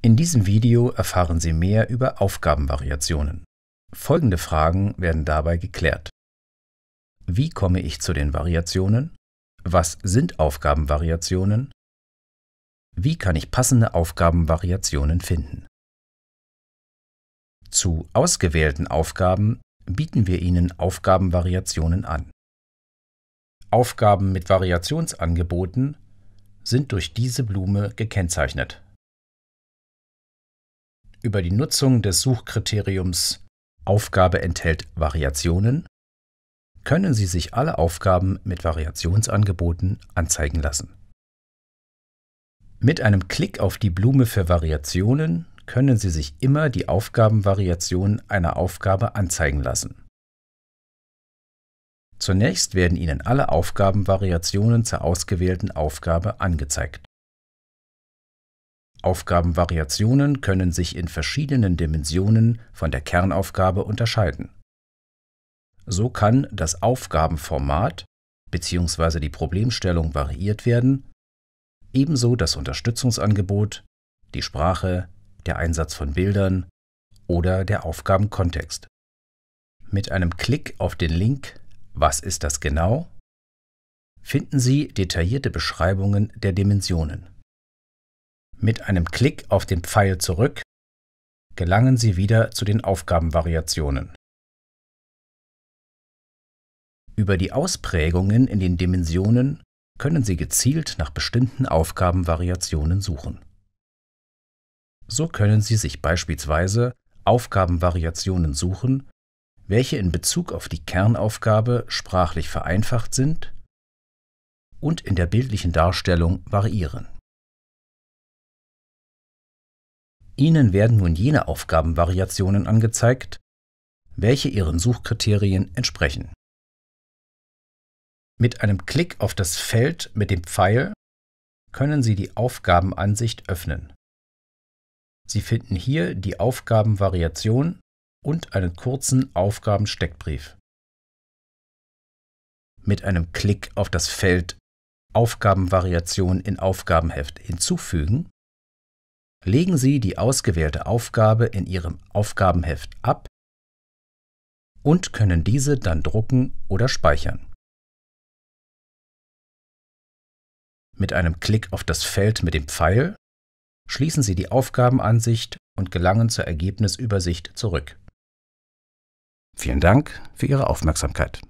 In diesem Video erfahren Sie mehr über Aufgabenvariationen. Folgende Fragen werden dabei geklärt. Wie komme ich zu den Variationen? Was sind Aufgabenvariationen? Wie kann ich passende Aufgabenvariationen finden? Zu ausgewählten Aufgaben bieten wir Ihnen Aufgabenvariationen an. Aufgaben mit Variationsangeboten sind durch diese Blume gekennzeichnet. Über die Nutzung des Suchkriteriums Aufgabe enthält Variationen können Sie sich alle Aufgaben mit Variationsangeboten anzeigen lassen. Mit einem Klick auf die Blume für Variationen können Sie sich immer die Aufgabenvariation einer Aufgabe anzeigen lassen. Zunächst werden Ihnen alle Aufgabenvariationen zur ausgewählten Aufgabe angezeigt. Aufgabenvariationen können sich in verschiedenen Dimensionen von der Kernaufgabe unterscheiden. So kann das Aufgabenformat bzw. die Problemstellung variiert werden, ebenso das Unterstützungsangebot, die Sprache, der Einsatz von Bildern oder der Aufgabenkontext. Mit einem Klick auf den Link Was ist das genau? finden Sie detaillierte Beschreibungen der Dimensionen. Mit einem Klick auf den Pfeil zurück gelangen Sie wieder zu den Aufgabenvariationen. Über die Ausprägungen in den Dimensionen können Sie gezielt nach bestimmten Aufgabenvariationen suchen. So können Sie sich beispielsweise Aufgabenvariationen suchen, welche in Bezug auf die Kernaufgabe sprachlich vereinfacht sind und in der bildlichen Darstellung variieren. Ihnen werden nun jene Aufgabenvariationen angezeigt, welche Ihren Suchkriterien entsprechen. Mit einem Klick auf das Feld mit dem Pfeil können Sie die Aufgabenansicht öffnen. Sie finden hier die Aufgabenvariation und einen kurzen Aufgabensteckbrief. Mit einem Klick auf das Feld Aufgabenvariation in Aufgabenheft hinzufügen legen Sie die ausgewählte Aufgabe in Ihrem Aufgabenheft ab und können diese dann drucken oder speichern. Mit einem Klick auf das Feld mit dem Pfeil schließen Sie die Aufgabenansicht und gelangen zur Ergebnisübersicht zurück. Vielen Dank für Ihre Aufmerksamkeit.